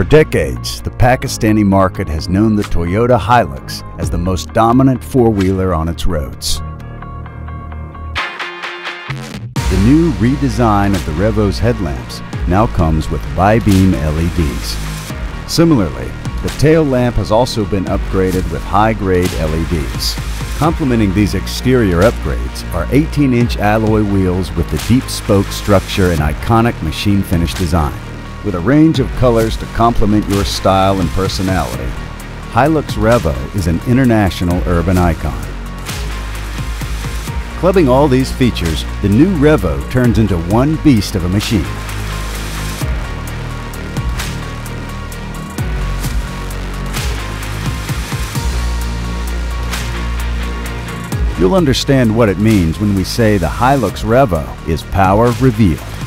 For decades, the Pakistani market has known the Toyota Hilux as the most dominant four-wheeler on its roads. The new redesign of the Revo's headlamps now comes with bi-beam LEDs. Similarly, the tail lamp has also been upgraded with high-grade LEDs. Complementing these exterior upgrades are 18-inch alloy wheels with the deep spoke structure and iconic machine finish design. With a range of colors to complement your style and personality, Hilux Revo is an international urban icon. Clubbing all these features, the new Revo turns into one beast of a machine. You'll understand what it means when we say the Hilux Revo is power revealed.